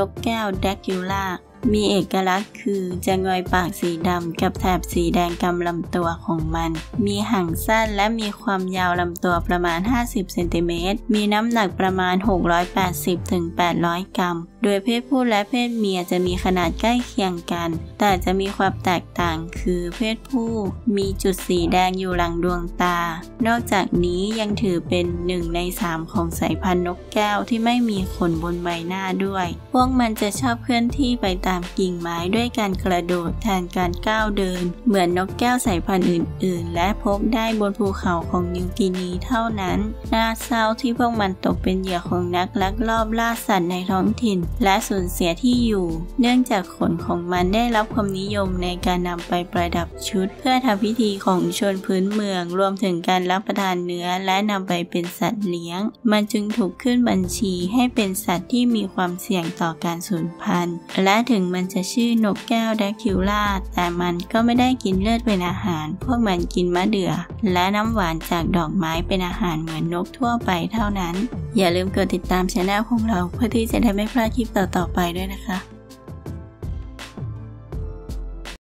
นกแก้วแดกิล่า มีเอกลักษณ์คือจะงอยปากสีดำกับแถบสีแดงกำลำตัวของมัน มีหางสั้นและมีความยาวลำตัวประมาณ 50 เซนติเมตร มีน้ำหนักประมาณ 680-800 กรัม โดยเพศผู้และเพศเมียจะมีขนาดใกล้เคียงกัน แต่จะมีความแตกต่างคือเพศผู้ มีจุดสีแดงอยู่หลังดวงตา นอกจากนี้ยังถือเป็นหนึ่งในสามของสายพันธุ์นกแก้วที่ไม่มีขนบนใบหน้าด้วย พวกมันจะชอบเคลื่อนที่ไปตามามกิ่งไม้ด้วยการกระโดดแทนการก้าวเดิน เหมือนนกแก้วสายพันธุ์อื่น ๆ และพบได้บนภูเขาของนิวกินีเท่านั้น น่าเศร้าที่พวกมันตกเป็นเหยื่อของนักลักลอบล่าสัตว์ในท้องถิ่น และสูญเสียที่อยู่ เนื่องจากขนของมันได้รับความนิยมในการนำไปประดับชุด เพื่อทำพิธีของชนพื้นเมือง รวมถึงการรับประทานเนื้อและนำไปเป็นสัตว์เลี้ยง มันจึงถูกขึ้นบัญชีให้เป็นสัตว์ที่มีความเสี่ยงต่อการสูญพันธุ์ และถึงงมันจะชื่อนกแก้วแดคิวล่าแต่มันก็ไม่ได้กินเลือดเป็นอาหาร พวกมันกินมะเดื่อ และน้ำหวานจากดอกไม้เป็นอาหารเหมือนนกทั่วไปเท่านั้น อย่าลืมกดติดตามช anel ของเราเพื่อที่จะได้ไม่พลาดคลิปต่อๆไปด้วยนะคะ